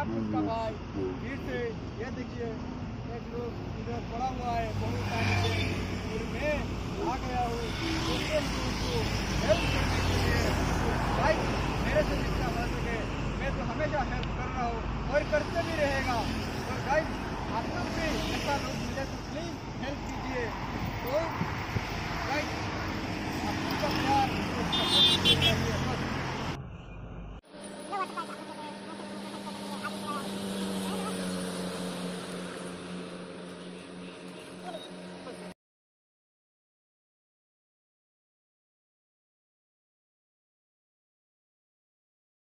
नया फुटका भाई, फिर से ये देखिए, एक लोग इधर पड़ा हुआ है, बहुत सारे और मैं आ गया हूँ। उसको हेल्प करने के लिए, भाई, मेरे से जितना हो सके मैं तो हमेशा हेल्प